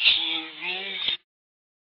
吃肉